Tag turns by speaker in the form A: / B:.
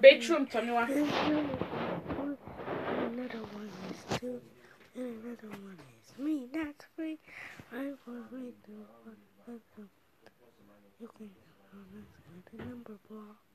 A: Bedroom to me.
B: and another one, is two, and another one is me. That's three. Five, four, three, two, one, one, two. You can go next the number block.